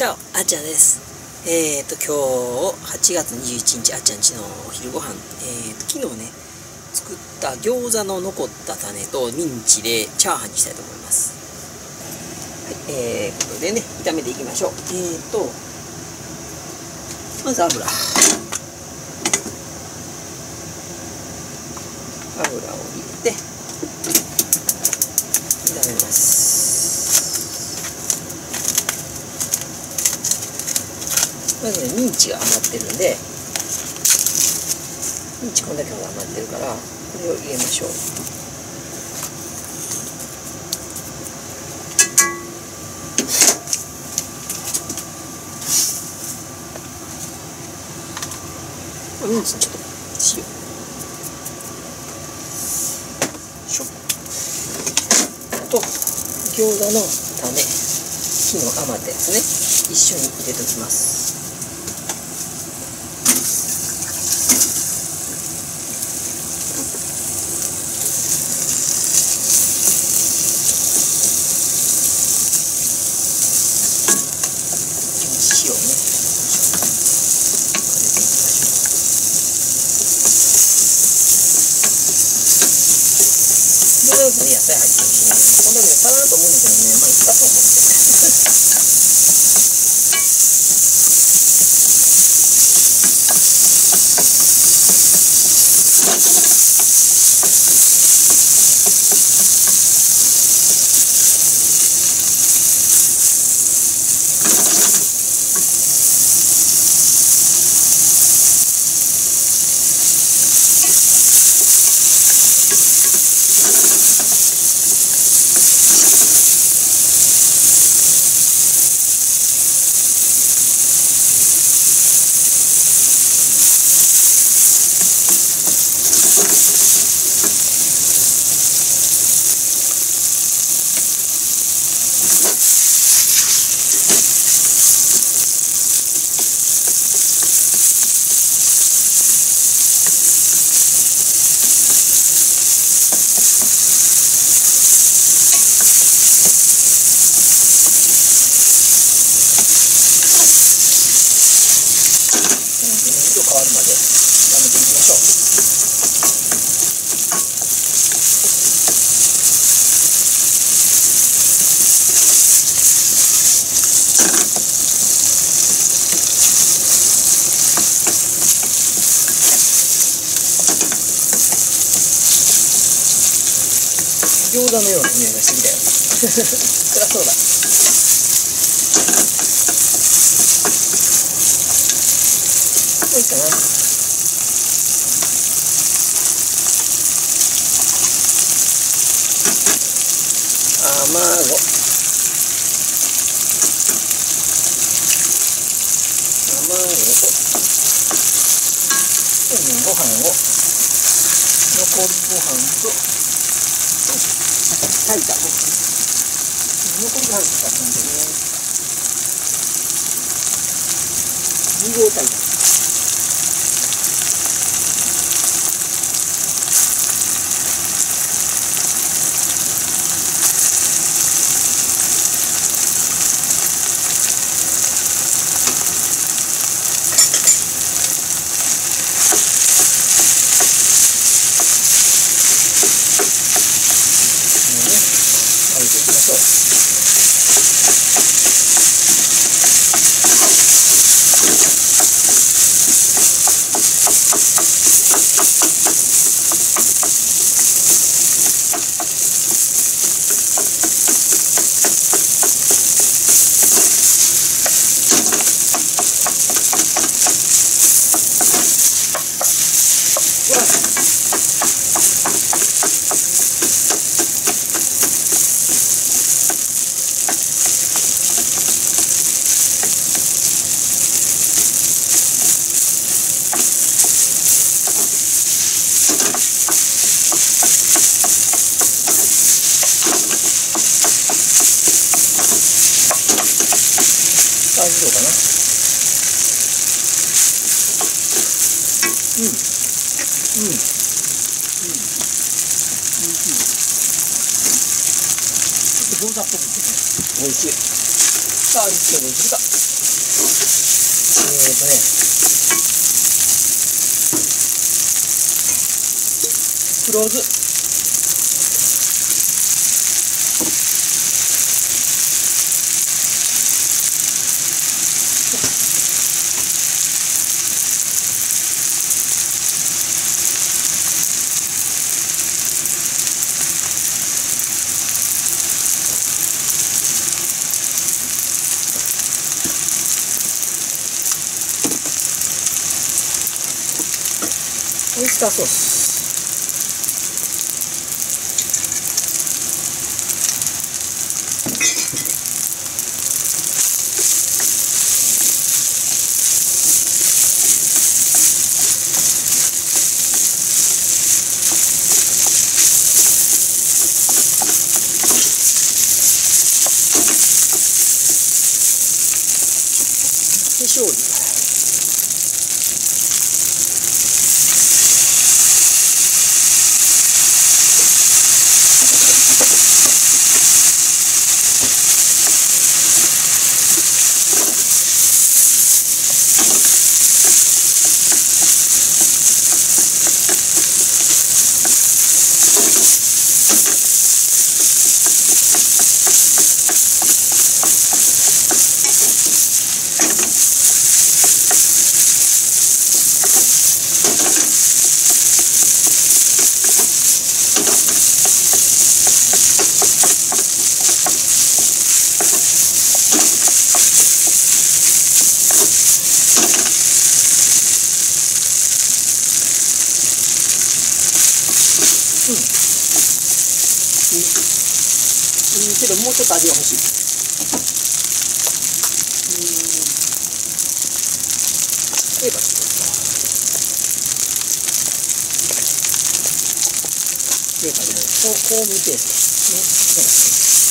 チャオあちゃんです。えっ、ー、と今日8月21日あちゃんちのお昼ご飯。えっ、ー、と昨日ね作った餃子の残った種とミンチでチャーハンにしたいと思います。はいえー、ことでね炒めていきましょう。えっ、ー、とまず油。油を入れて炒めますまずねミンチが余ってるんでミンチこんだけ余ってるからこれを入れましょう。ミンチちょっと塩。しょと餃子の種木の余ったやつね。一緒に入れときます。程よくね、野菜入ってるしね、こんだけで足らっと思うんですけどね、まあ、いったと思って。餃子のような匂いがしてきたよそりゃそうだ。もういいかな。卵。卵。とご飯を。残りご飯と。炊いた僕残りが入ったんでね。2合炊い。た感じどうかな。うん。うん。うん。おいしいちょっと餃子っぽくてね美味しいさあ味付けできるかえーとね黒酢ウスターソースで醤油いいけどもうちょっと味が欲しい。うん。ペーパーちょっとペーパーじゃないこう香味ペーストね。そうですね。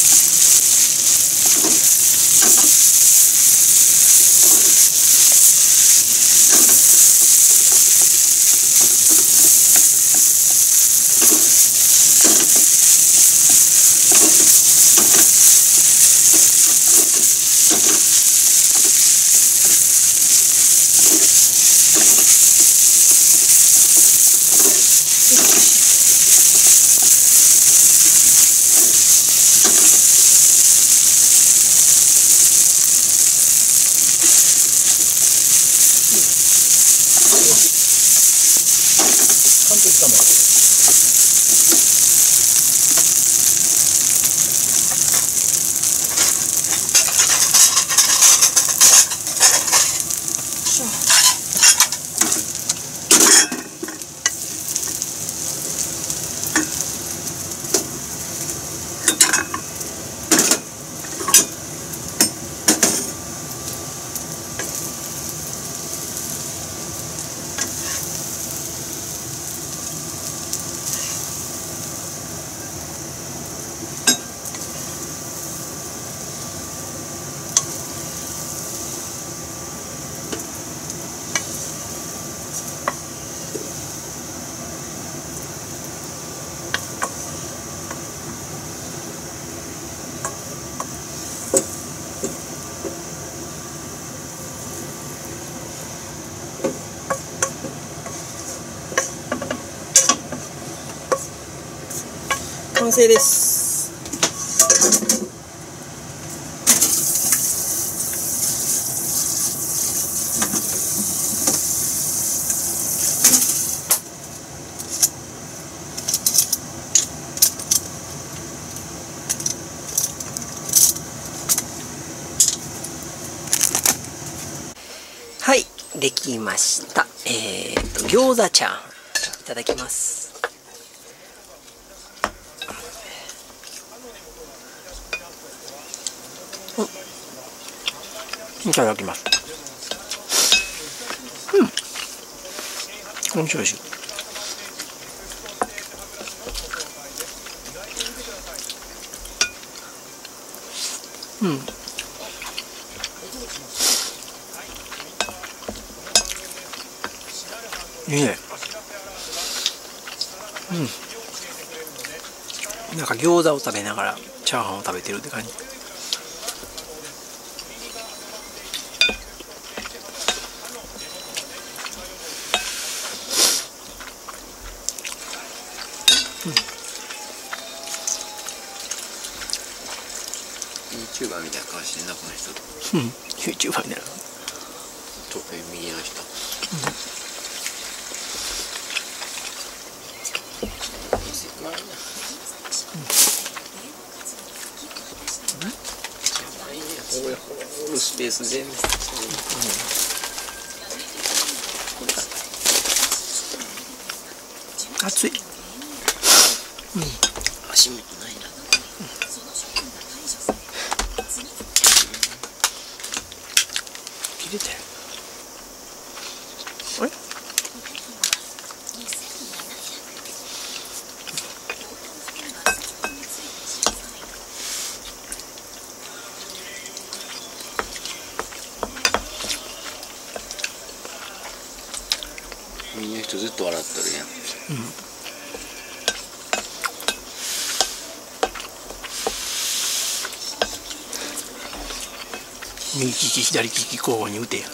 成です。はいできました。えー、と餃子チャーハンいただきます。いただきます。うん。美味しいし。うん。いいね。うん。なんか餃子を食べながらチャーハンを食べてるって感じ。みたいなこの人うん。いな特に右の人、まあおやおるスペース全部熱い足元ないな切れてるあれ右の人ずっと笑っとるやん。右利き左利き交互に打てや。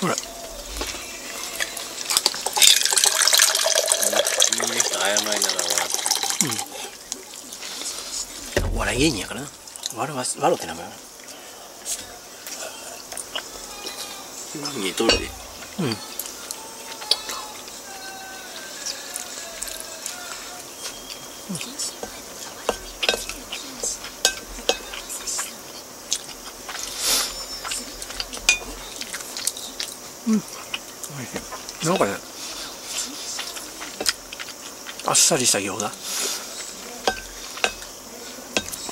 ほら。右の人謝りながら笑ってお笑い芸人やからな。笑わす笑うって名前や見とるでうんうん、おいしい。なんかね、あっさりした餃子。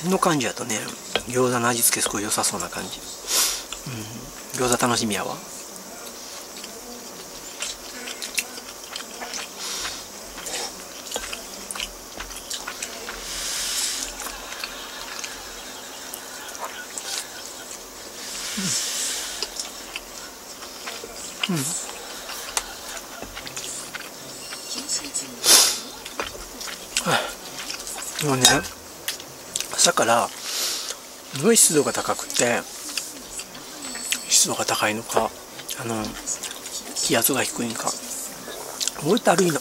の感じやとね、餃子の味付けすごい良さそうな感じ。うん、餃子楽しみやわ。うん。もうね朝からすごい湿度が高くて湿度が高いのかあの気圧が低いのかすごいだるいの、うん。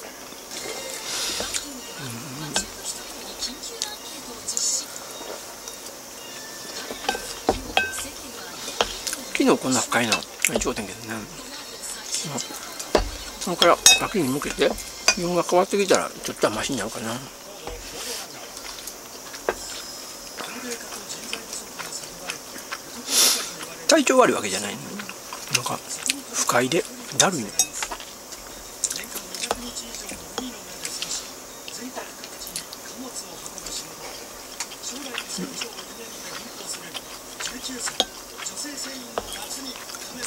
昨日こんな深いの一応てんけどねそのから秋に向けて気温が変わってきたらちょっとはマシになるかな。体調悪いわけじゃないの。なんか不快でだるいの。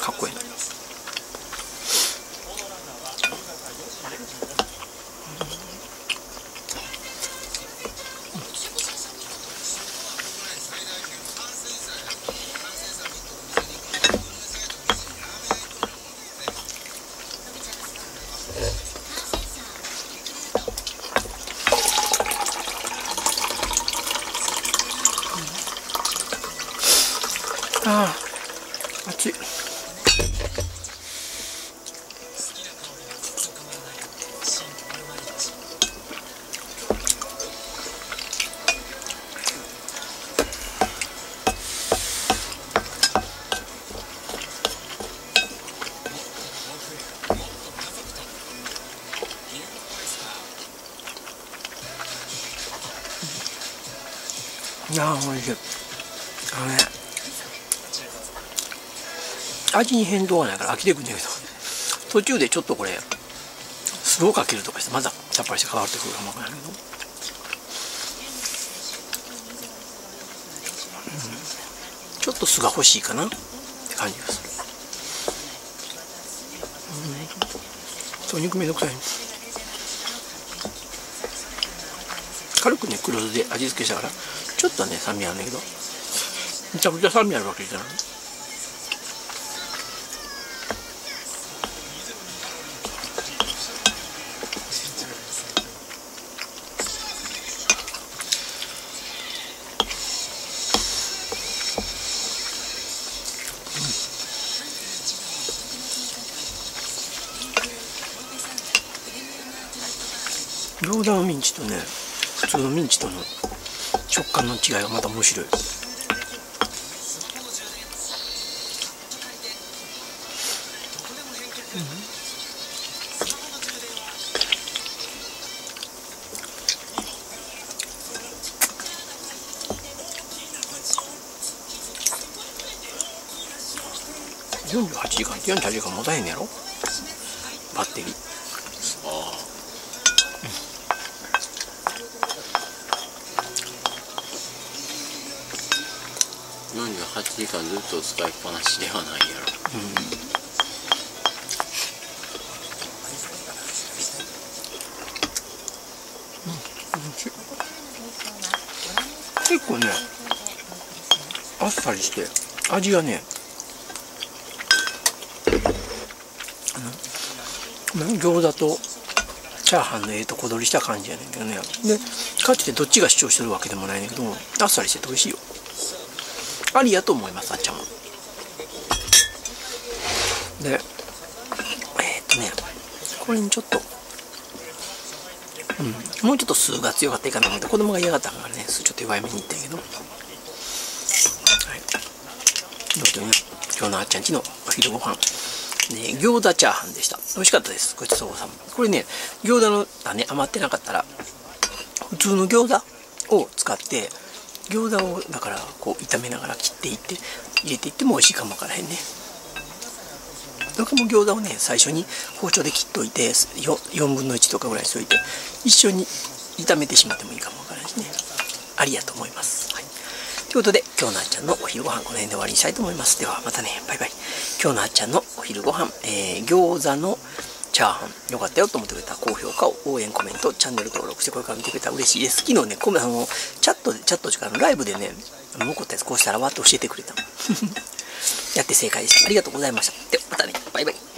かっこいい。なああ暑いああおいしい。味に変動がないから飽きてくるんだけど途中でちょっとこれ酢をかけるとかしてまたさっぱりして変わってくるかもわからないけど、うん。ちょっと酢が欲しいかな。って感じがする、そう肉めんどくさい。軽くね黒酢で味付けしたからちょっとね酸味あるんだけど。めちゃくちゃ酸味あるわけじゃない。餃子のミンチとね普通のミンチとの食感の違いがまた面白い。48時間って48時間持たへんやろ？バッテリーあ8時間ずっと使いっぱなしではないやろ。う結構ねあっさりして味がね餃子とチャーハンのええとこ取りした感じやねんけどね。でかつてどっちが主張してるわけでもないねんけどあっさりしてて美味しいよ。ありやと思いますあっちゃんも。でえーっとねこれにちょっとうん、もうちょっと酢が強かったらいいかなと思って子供が嫌がったからね酢ちょっと弱めにいったんやけど。はい。ということでね今日のあっちゃんちのお昼ご飯。ね餃子チャーハンでした。美味しかったです。ごちそうさま。これね餃子の種余ってなかったら普通の餃子を使って餃子をだからこう炒めながら切っていって入れていっても美味しいかもわからへんね。僕も餃子をね最初に包丁で切っといて 4, 4分の1とかぐらいしといて一緒に炒めてしまってもいいかもわからないしね。ありやと思います、はい、ということで今日のあっちゃんのお昼ご飯この辺で終わりにしたいと思います。ではまたね。バイバイ。今日のあっちゃんのお昼ご飯、えー、餃子のチャーハンよかったよと思ってくれた高評価を応援コメントチャンネル登録してこれから見てくれたら嬉しいです。昨日ねコメあのチャットでチャットからのライブでね残ったやつこうしたらわって教えてくれた。やって正解でしたありがとうございました。ではまたねバイバイ